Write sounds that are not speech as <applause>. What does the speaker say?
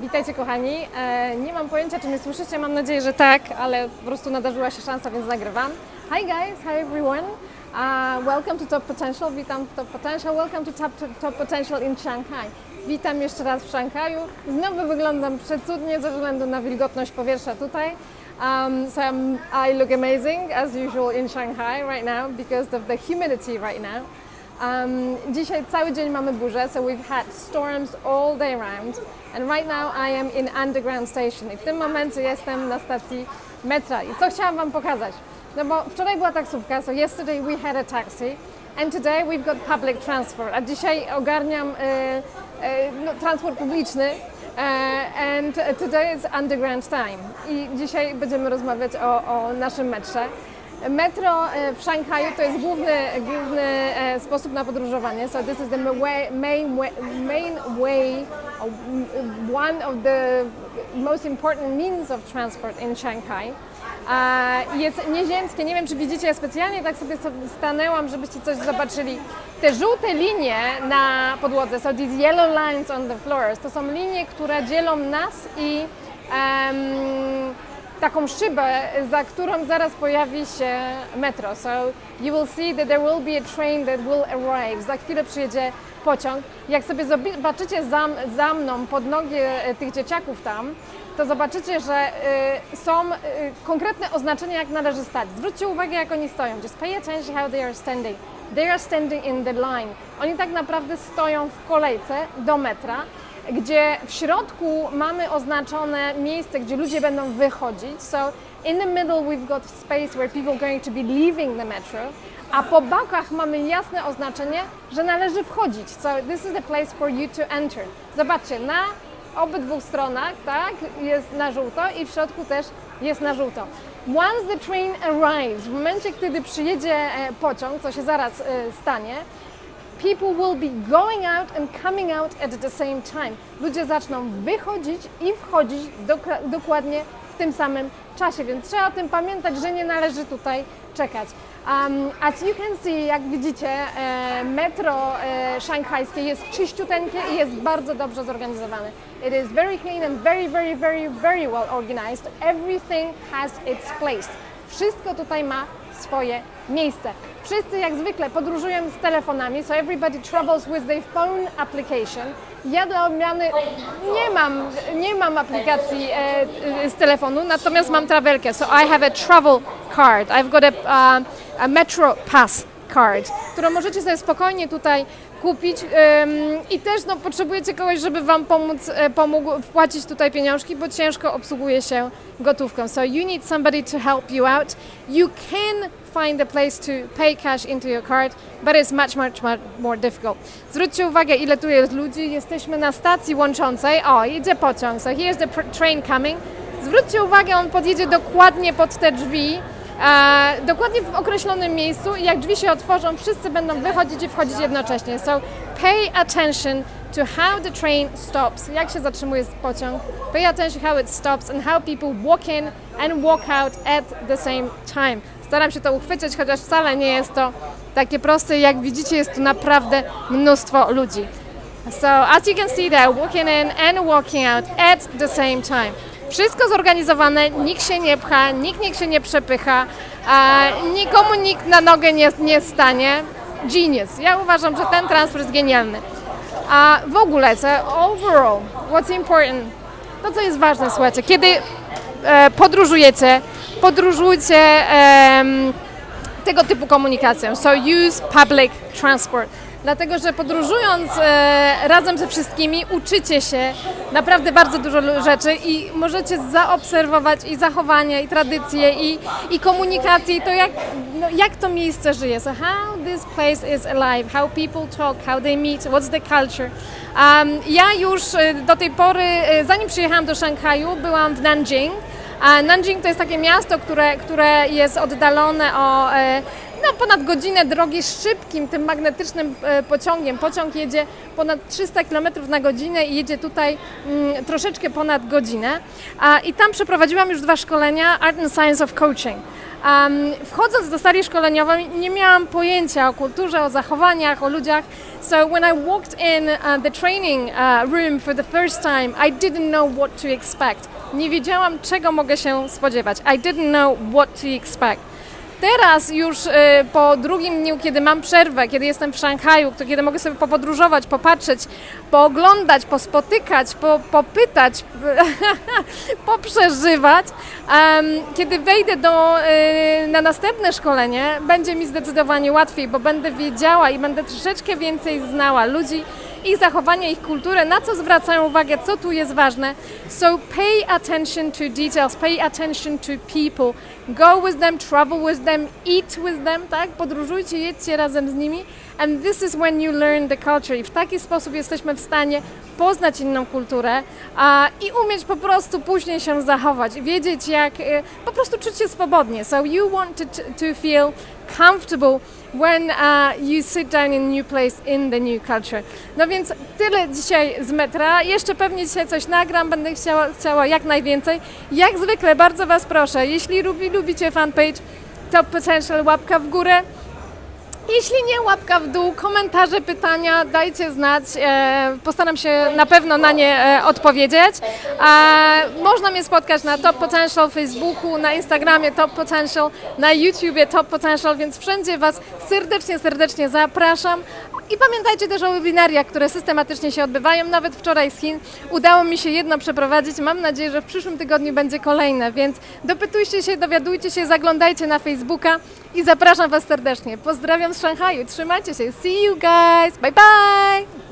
Witajcie kochani. E, nie mam pojęcia, czy mnie słyszycie, mam nadzieję, że tak, ale po prostu nadarzyła się szansa, więc nagrywam. Hi guys, hi everyone. Uh, welcome to Top Potential, witam w Top Potential. Welcome to Top, Top Potential in Shanghai. Witam jeszcze raz w Szanghaju. Znowu wyglądam przecudnie ze względu na wilgotność powietrza tutaj. Um, so I'm, I look amazing as usual in Shanghai right now because of the humidity right now. Um, dzisiaj cały dzień mamy burzę, so we've had storms all day round. And right now I am in underground station. I w tym momencie jestem na stacji metra. I co chciałam Wam pokazać? No bo wczoraj była taksówka, so yesterday we had a taxi. And today we've got public transport. A dzisiaj ogarniam e, e, no, transport publiczny. E, and today is underground time. I dzisiaj będziemy rozmawiać o, o naszym metrze. Metro e, w Szanghaju to jest główny, główny e, sposób na podróżowanie. So this is the way, main, way, main way, one of the most important means of transport in Shanghai. Jest nieziemskie, nie wiem czy widzicie, ja specjalnie tak sobie stanęłam, żebyście coś zobaczyli. Te żółte linie na podłodze, so these yellow lines on the floors, to są linie, które dzielą nas i um, taką szybę, za którą zaraz pojawi się metro. So you will see that there will be a train that will arrive. Za chwilę przyjedzie pociąg. Jak sobie zobaczycie za, za mną pod nogi e, tych dzieciaków tam, to zobaczycie, że y, są y, konkretne oznaczenia, jak należy stać. Zwróćcie uwagę, jak oni stoją. Just pay attention how they are standing. They are standing in the line. Oni tak naprawdę stoją w kolejce do metra gdzie w środku mamy oznaczone miejsce, gdzie ludzie będą wychodzić. So in the middle we've got space where people are going to be leaving the metro, a po bokach mamy jasne oznaczenie, że należy wchodzić. So this is the place for you to enter. Zobaczcie, na obydwu stronach, tak, jest na żółto i w środku też jest na żółto. Once the train arrives, w momencie, kiedy przyjedzie e, pociąg, co się zaraz e, stanie, people will be going out and coming out at the same time. Ludzie zaczną wychodzić i wchodzić dokładnie w tym samym czasie, więc trzeba o tym pamiętać, że nie należy tutaj czekać. Um, as you can see, jak widzicie, e, metro e, szanghajskie jest czyściuteńkie i jest bardzo dobrze zorganizowane. It is very clean and very, very, very, very well organized. Everything has its place. Wszystko tutaj ma swoje miejsce. Wszyscy jak zwykle podróżują z telefonami, so everybody travels with their phone application. Ja dla odmiany nie mam, nie mam aplikacji e, z telefonu, natomiast mam travelkę, so I have a travel card. I've got a, uh, a Metro Pass card, którą możecie sobie spokojnie tutaj kupić i też no, potrzebujecie kogoś, żeby Wam pomóc, e, pomógł wpłacić tutaj pieniążki, bo ciężko obsługuje się gotówką. So you need somebody to help you out. You can find a place to pay cash into your card, but it's much, much, much more difficult. Zwróćcie uwagę, ile tu jest ludzi. Jesteśmy na stacji łączącej. O, idzie pociąg. So here's the train coming. Zwróćcie uwagę, on podjedzie dokładnie pod te drzwi dokładnie w określonym miejscu i jak drzwi się otworzą, wszyscy będą wychodzić i wchodzić jednocześnie. So pay attention to how the train stops, jak się zatrzymuje pociąg, pay attention how it stops and how people walk in and walk out at the same time. Staram się to uchwycić, chociaż wcale nie jest to takie proste. Jak widzicie, jest tu naprawdę mnóstwo ludzi. So as you can see, they're walking in and walking out at the same time. Wszystko zorganizowane, nikt się nie pcha, nikt, nikt się nie przepycha, nikomu nikt na nogę nie, nie stanie. Genius. Ja uważam, że ten transfer jest genialny. A w ogóle, co overall, what's important, to co jest ważne, słuchajcie, kiedy e, podróżujecie, podróżujcie e, tego typu komunikacją. So use public transport dlatego że podróżując e, razem ze wszystkimi uczycie się naprawdę bardzo dużo rzeczy i możecie zaobserwować i zachowanie, i tradycje, i, i komunikację, i to jak, no, jak to miejsce żyje. So how this place is alive, how people talk, how they meet, what's the culture. Um, ja już e, do tej pory, e, zanim przyjechałam do Szanghaju, byłam w Nanjing, a Nanjing to jest takie miasto, które, które jest oddalone o ponad godzinę drogi szybkim, tym magnetycznym e, pociągiem. Pociąg jedzie ponad 300 km na godzinę i jedzie tutaj mm, troszeczkę ponad godzinę. I tam przeprowadziłam już dwa szkolenia Art and Science of Coaching. Wchodząc do sali szkoleniowej nie miałam pojęcia o kulturze, o zachowaniach, o ludziach. So when I walked in uh, the training uh, room for the first time, I didn't know what to expect. Nie wiedziałam, czego mogę się spodziewać. I didn't know what to expect. Teraz już y, po drugim dniu, kiedy mam przerwę, kiedy jestem w Szanghaju, to kiedy mogę sobie popodróżować, popatrzeć, pooglądać, pospotykać, po, popytać, <laughs> poprzeżywać, kiedy wejdę do, y, na następne szkolenie, będzie mi zdecydowanie łatwiej, bo będę wiedziała i będę troszeczkę więcej znała ludzi, ich zachowanie, ich kulturę, na co zwracają uwagę, co tu jest ważne. So pay attention to details, pay attention to people. Go with them, travel with them, eat with them, tak? Podróżujcie, jedźcie razem z nimi. And this is when you learn the culture. I w taki sposób jesteśmy w stanie poznać inną kulturę a, i umieć po prostu później się zachować, wiedzieć jak, y, po prostu czuć się swobodnie. So you want to, to feel comfortable when uh, you sit down in a new place in the new culture. No więc tyle dzisiaj z metra. Jeszcze pewnie dzisiaj coś nagram, będę chciała, chciała jak najwięcej. Jak zwykle bardzo Was proszę, jeśli lubi, lubicie fanpage Top Potential, łapka w górę. Jeśli nie, łapka w dół, komentarze, pytania, dajcie znać. E, postaram się na pewno na nie e, odpowiedzieć. Można mnie spotkać na Top Potential Facebooku, na Instagramie Top Potential, na YouTubie Top Potential, więc wszędzie Was serdecznie, serdecznie zapraszam. I pamiętajcie też o webinariach, które systematycznie się odbywają. Nawet wczoraj z Chin udało mi się jedno przeprowadzić. Mam nadzieję, że w przyszłym tygodniu będzie kolejne, więc dopytujcie się, dowiadujcie się, zaglądajcie na Facebooka i zapraszam Was serdecznie. Pozdrawiam z Szanghaju, trzymajcie się. See you guys, bye bye!